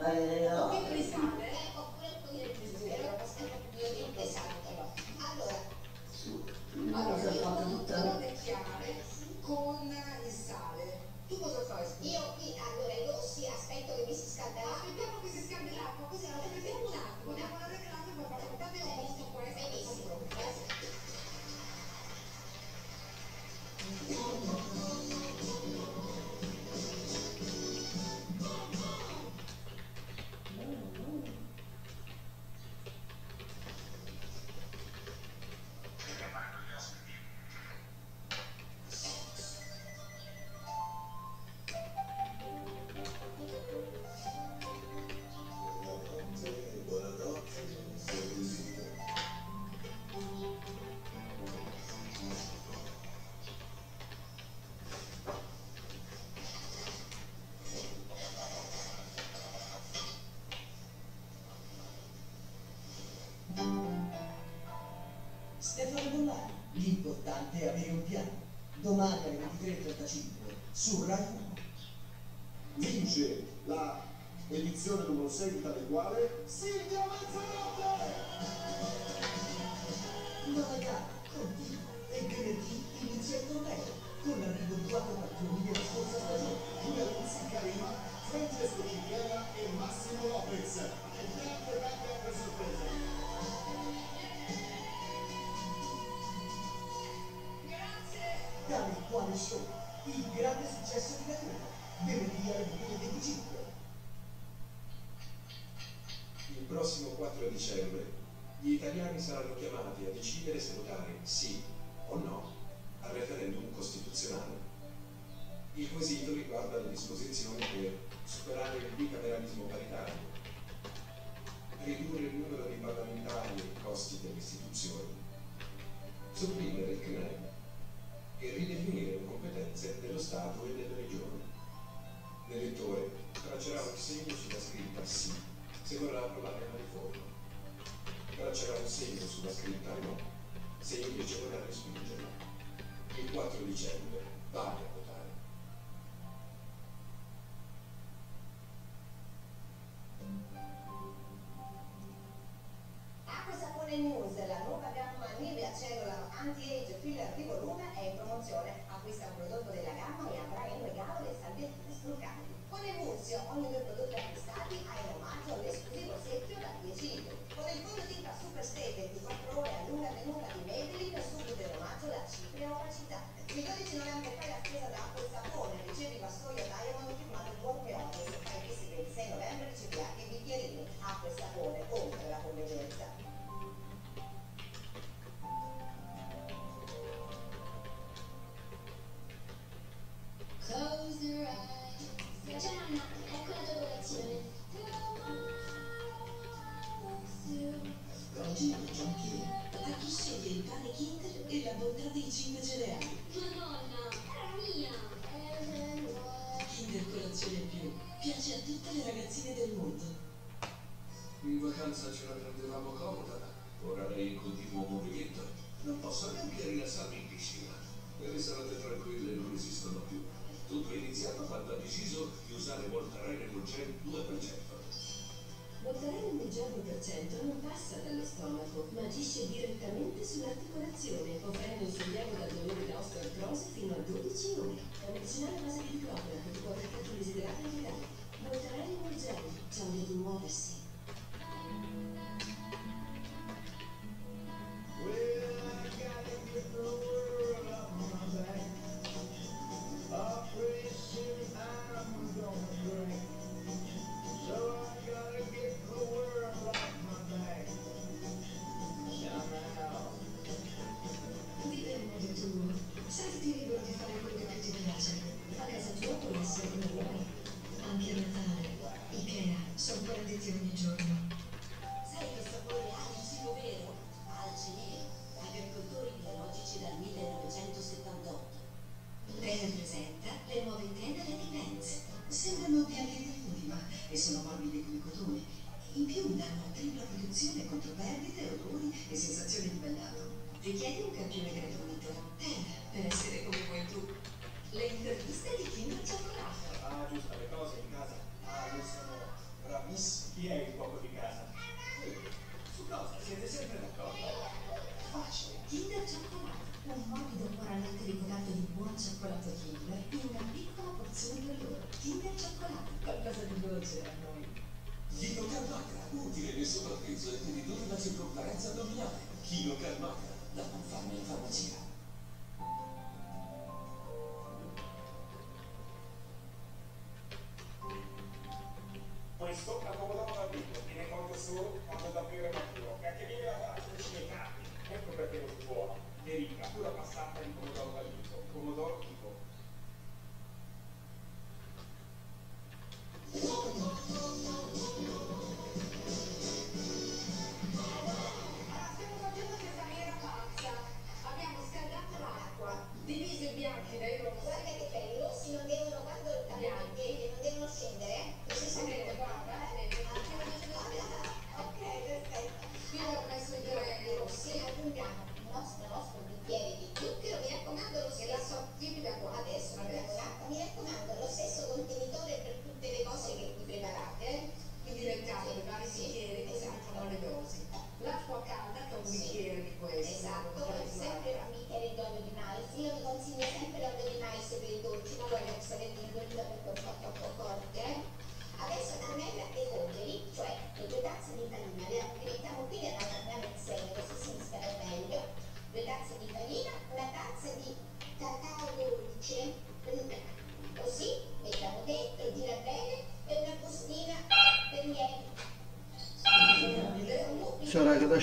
Well, Stefano Bollani, l'importante è avere un piano. Domani alle 23.35 su Rai 1. vince la edizione numero 6 di tale quale Silvia Mezzanotte! Ma la gara continua e venerdì inizia il torneo con l'arrivo di quattro campioni della scorsa stagione. Giulia Luzzi, Karima, Francesco Cipriana e Massimo Lopez. E tante tante altre sorprese. Tale quale sono il grande successo di 1, venerdì alle 20.25. Il prossimo 4 dicembre gli italiani saranno chiamati a decidere se votare sì o no al referendum costituzionale. Il quesito riguarda le disposizioni per superare il bicameralismo paritario, ridurre il numero di parlamentari e i costi delle istituzioni, sopprimere il CNEL e ridefinire le competenze dello Stato e delle regioni. L'elettore traccerà un segno sulla scritta sì se vorrà approvare la riforma. Traccerà un segno sulla scritta no se invece vorrà respingerla. Il 4 dicembre vale Non posso neanche rilassarmi in piscina. E le serate tranquille non esistono più. Tutto è iniziato quando ha deciso di usare Voltaren Emulgen 2%. Voltaren Emulgen 2% non passa dallo stomaco, ma agisce direttamente sull'articolazione, offrendo un sollievo dal dolore da osteoartrosi fino a 12 ore. È un medicinale a base di diclofenac che può effetto desiderati sono circonferenza addominale, chilo calmata, da non farmi in farmacia.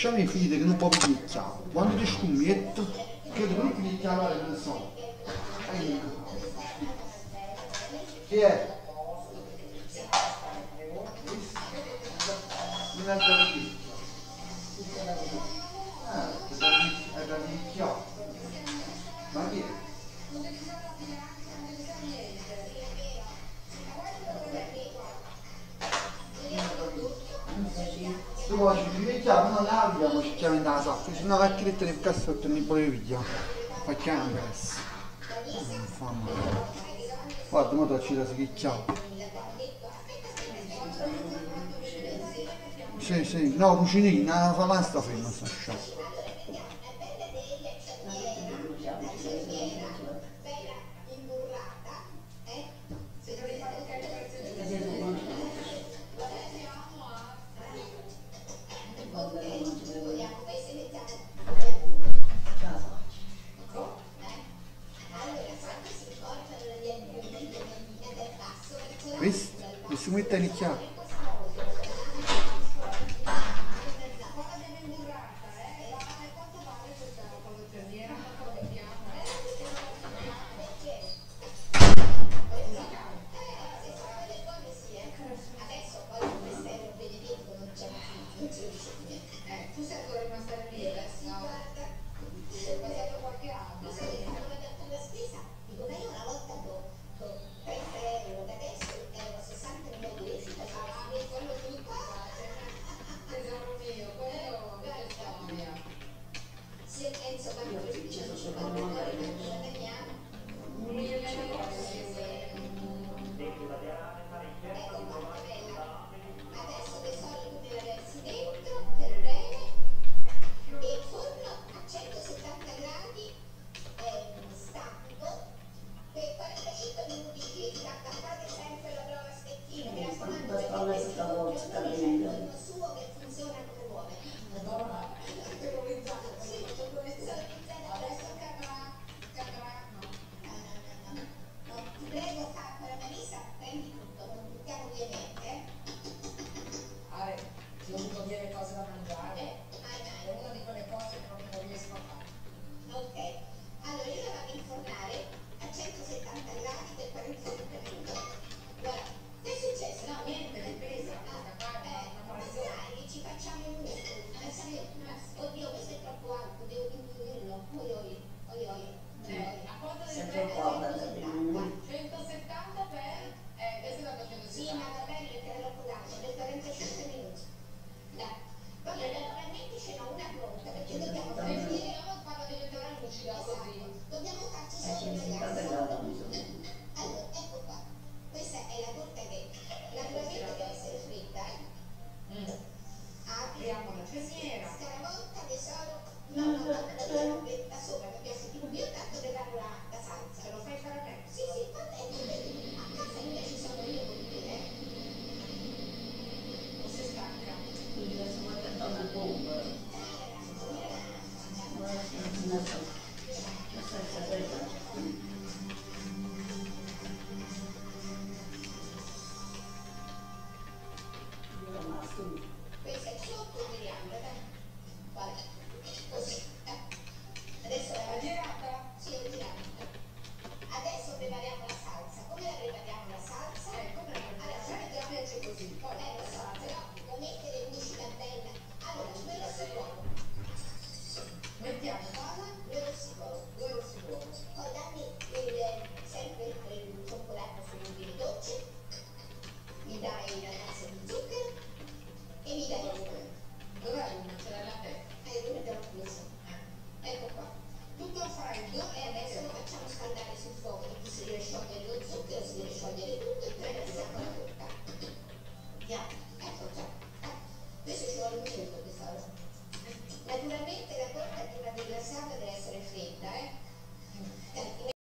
Chame vida que não pode picchiare. Quando ti que che não, não, la canzone. Che não Non è da lì. não, da picchiare. Ma chi não, Tu gosta chiave non la abbiamo, c'è in casa, sacco, sono una vecchietta nel cassetto, non potevi pigliare. Facciamo adesso. Non fa. Guarda, ora ci da si chiave. Sì, sì, no, cucinina, la fa fino a sta sciacqua. muito Tanikia.